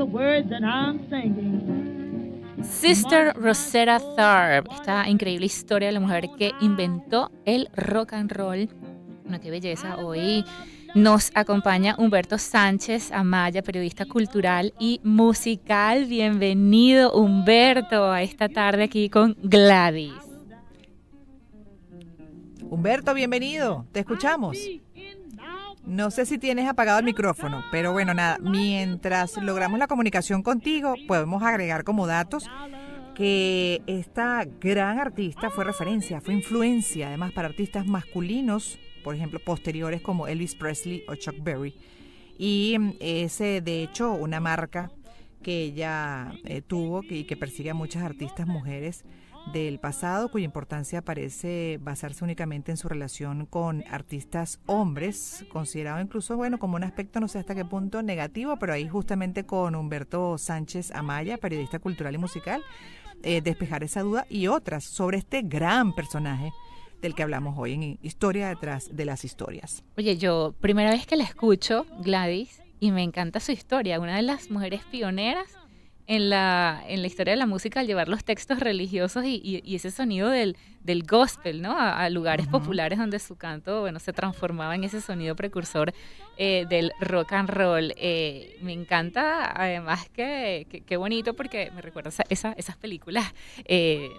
the words that I'm singing. Sister Rosetta Tharpe, esta increíble historia de la mujer que inventó el rock and roll. Qué belleza. Hoy nos acompaña Humberto Sánchez Amaya, periodista cultural y musical. Bienvenido, Humberto, a esta tarde aquí con Gladys. Humberto, bienvenido. Te escuchamos. No sé si tienes apagado el micrófono, pero bueno, nada, mientras logramos la comunicación contigo, podemos agregar como datos que esta gran artista fue referencia, fue influencia además para artistas masculinos, por ejemplo, posteriores como Elvis Presley o Chuck Berry. Y mm, es de hecho una marca que ella eh, tuvo y que persigue a muchas artistas mujeres del pasado, cuya importancia parece basarse únicamente en su relación con artistas hombres, considerado incluso, bueno, como un aspecto no sé hasta qué punto negativo, pero ahí justamente con Humberto Sánchez Amaya, periodista cultural y musical, eh, despejar esa duda y otras sobre este gran personaje del que hablamos hoy en Historia detrás de las historias. Oye, yo primera vez que la escucho, Gladys, y me encanta su historia, una de las mujeres pioneras en la, en la historia de la música al llevar los textos religiosos y, y, ese sonido del, del gospel, ¿no? A, lugares populares donde su canto, bueno, se transformaba en ese sonido precursor eh, del rock and roll. Eh, me encanta, además, que, qué bonito porque me recuerda esa, esas películas eh,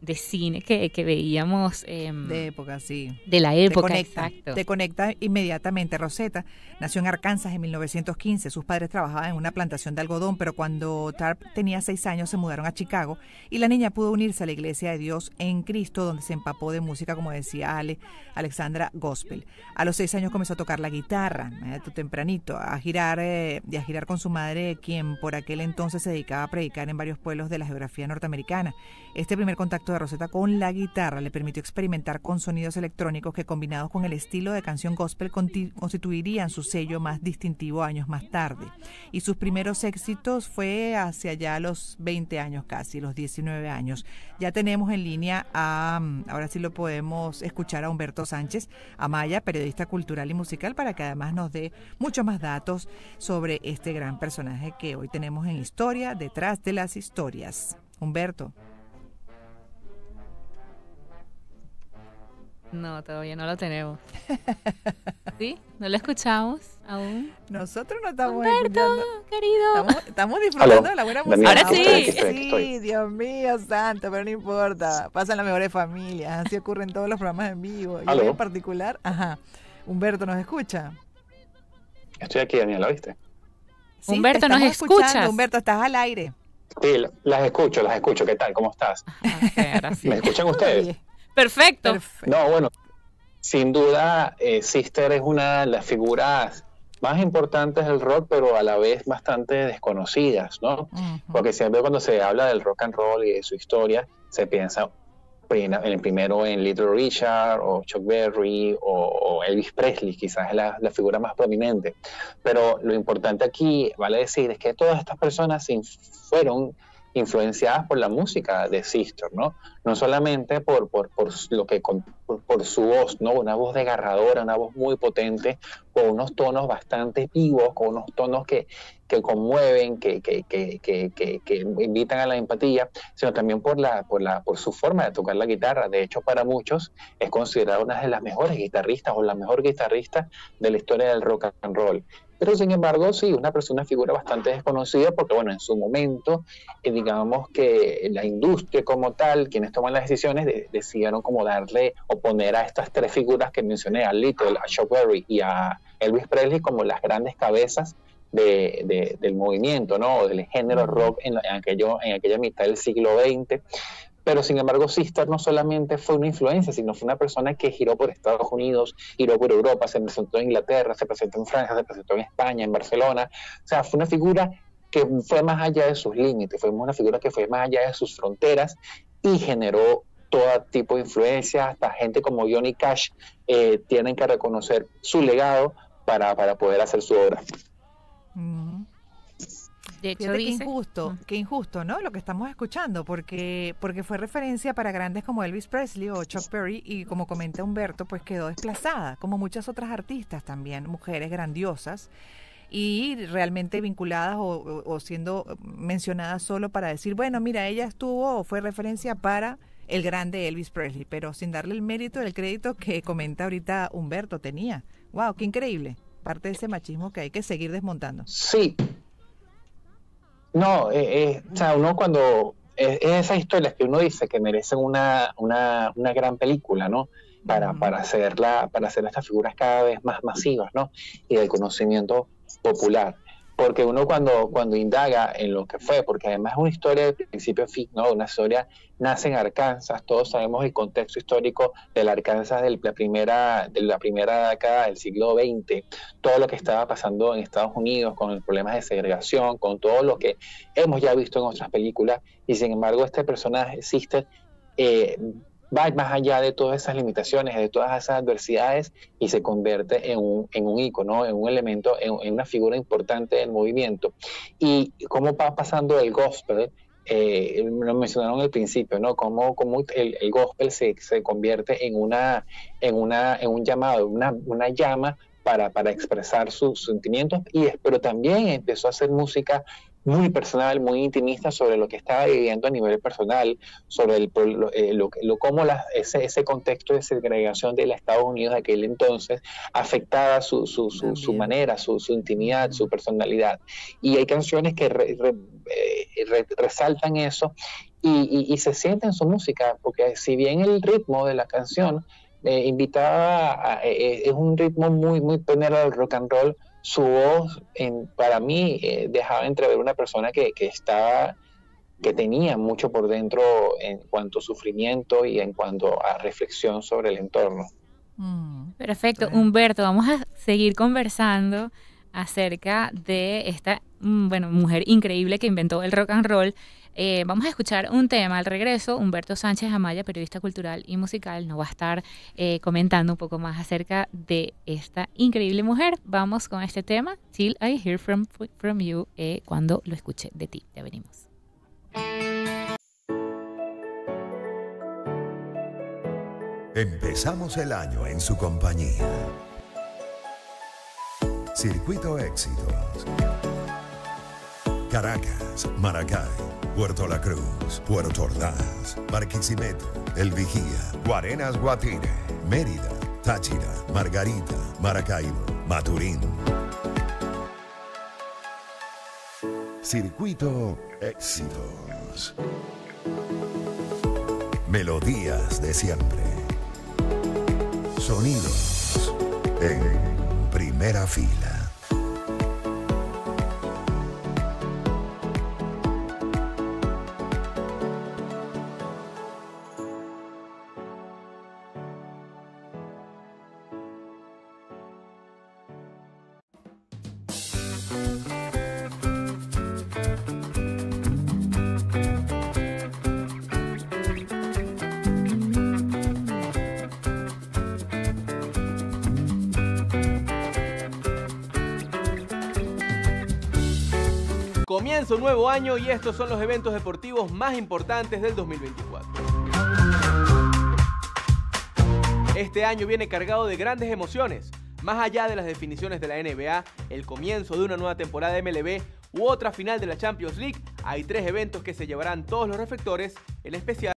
de, cine que, que veíamos. Em, de época, sí. De la época, te conecta, exacto. Te conecta inmediatamente. Rosetta nació en Arkansas en 1915. Sus padres trabajaban en una plantación de algodón, pero cuando Tarp tenía seis años se mudaron a Chicago y la niña pudo unirse a la Iglesia de Dios en Cristo donde se empapó de música, como decía Ale, Alexandra Gospel. A los seis años comenzó a tocar la guitarra, eh, tempranito, a girar eh, y a girar con su madre, quien por aquel entonces se dedicaba a predicar en varios pueblos de la geografía norteamericana. Este primer contacto de Rosetta con la guitarra le permitió experimentar con sonidos electrónicos que combinados con el estilo de canción gospel constituirían su sello más distintivo años más tarde. Y sus primeros éxitos fue hacia ya los 20 años casi, los 19 años. Ya tenemos en línea a Mm, ahora sí lo podemos escuchar a Humberto Sánchez Amaya, periodista cultural y musical, para que además nos dé muchos más datos sobre este gran personaje que hoy tenemos en Historia detrás de las historias. Humberto. No, todavía no lo tenemos. ¿Sí? ¿No lo escuchamos aún? Nosotros no estamos Humberto, querido. Estamos, disfrutando de la buena música. Ahora sí. Sí, Dios mío, santo, pero no importa. Pasan las mejores familias. Así ocurren todos los programas en vivo. Y en particular, ajá. Humberto, ¿nos escucha? Estoy aquí, Daniela, ¿viste? Humberto, ¿nos escuchas? Humberto, estás al aire. Sí, las escucho, las escucho. ¿Qué tal? ¿Cómo estás? ¿Me escuchan ustedes? Perfecto. No, bueno, sin duda, eh, Sister es una de las figuras más importantes del rock, pero a la vez bastante desconocidas, ¿no? Porque siempre cuando se habla del rock and roll y de su historia, se piensa en primero en Little Richard o Chuck Berry o, Elvis Presley, quizás es la, la, figura más prominente. Pero lo importante aquí, vale decir, es que todas estas personas fueron influenciadas por la música de Sister, ¿no? No solamente por, por, por lo que por, su voz, ¿no? Una voz desgarradora, una voz muy potente, con unos tonos bastante vivos, con unos tonos que, que conmueven, que, que, que, que, invitan a la empatía, sino también por la, por la, por su forma de tocar la guitarra. De hecho, para muchos es considerada una de las mejores guitarristas o la mejor guitarrista de la historia del rock and roll. Pero sin embargo, sí, una persona, figura bastante desconocida porque, bueno, en su momento, eh, digamos que la industria como tal, quienes toman las decisiones, decidieron como darle o poner a estas tres figuras que mencioné, a Little, a Chuck Berry y a Elvis Presley como las grandes cabezas de, del movimiento, ¿no? Del género rock en, aquello, en aquella mitad del siglo XX. Pero sin embargo, Sister no solamente fue una influencia, sino fue una persona que giró por Estados Unidos, giró por Europa, se presentó en Inglaterra, se presentó en Francia, se presentó en España, en Barcelona. O sea, fue una figura que fue más allá de sus límites, fue una figura que fue más allá de sus fronteras y generó todo tipo de influencia, hasta gente como Johnny Cash eh, tienen que reconocer su legado para, poder hacer su obra. De hecho, qué injusto, qué injusto, ¿no? Lo que estamos escuchando, porque, porque fue referencia para grandes como Elvis Presley o Chuck Berry y como comenta Humberto, pues quedó desplazada, como muchas otras artistas también, mujeres grandiosas. y realmente vinculadas o, siendo mencionadas solo para decir, bueno, mira, ella estuvo o fue referencia para el grande Elvis Presley, pero sin darle el mérito del crédito que comenta ahorita Humberto tenía. ¡Wow! ¡Qué increíble! Parte de ese machismo que hay que seguir desmontando. Sí. No, eh, eh, o sea, uno cuando es, esas historias que uno dice que merecen una, una, una gran película, ¿no? Para, para, hacerla, para hacer estas figuras cada vez más masivas, ¿no? Y del conocimiento popular porque uno cuando, cuando indaga en lo que fue, porque además es una historia de principio a fin, ¿no? Una historia nace en Arkansas, todos sabemos el contexto histórico del Arkansas de la primera, de la primera década del siglo XX, todo lo que estaba pasando en Estados Unidos con los problemas de segregación, con todo lo que hemos ya visto en otras películas, y sin embargo este personaje, Sister, eh, va más allá de todas esas limitaciones, de todas esas adversidades y se convierte en un, en un icono, en un elemento, en, una figura importante del movimiento. Y cómo va pasando el gospel, eh, lo mencionaron al principio, ¿no? Cómo, cómo el, gospel se, se, convierte en, una, en, una, en un llamado, una, una llama para, para, expresar sus sentimientos, y, pero también empezó a hacer música muy personal, muy intimista sobre lo que estaba viviendo a nivel personal, sobre el, eh, lo, cómo ese, ese contexto de segregación de los Estados Unidos de aquel entonces afectaba su, su, su, manera, su, intimidad, su personalidad. Y hay canciones que eh, resaltan eso y, y, se siente en su música, porque si bien el ritmo de la canción eh, invitaba, es un ritmo muy, muy pionero del rock and roll, su voz en, para mí eh, dejaba entrever una persona que, que, estaba que tenía mucho por dentro en cuanto a sufrimiento y en cuanto a reflexión sobre el entorno. Mm, perfecto, Humberto, vamos a seguir conversando acerca de esta mm, bueno, mujer increíble que inventó el rock and roll eh, vamos a escuchar un tema al regreso. Humberto Sánchez Amaya, periodista cultural y musical, nos va a estar eh, comentando un poco más acerca de esta increíble mujer. Vamos con este tema, Till I Hear From, from You, eh, cuando lo escuche de ti. Ya venimos. Empezamos el año en su compañía. Circuito Éxitos. Caracas, Maracay. Puerto La Cruz, Puerto Ordaz, Barquisimeto, El Vigía, Guarenas Guatire, Mérida, Táchira, Margarita, Maracaibo, Maturín. Circuito Éxitos. Melodías de siempre. Sonidos en primera fila. Comienza un nuevo año y estos son los eventos deportivos más importantes del 2024. Este año viene cargado de grandes emociones. Más allá de las definiciones de la NBA, el comienzo de una nueva temporada de MLB u otra final de la Champions League, hay tres eventos que se llevarán todos los reflectores, en especial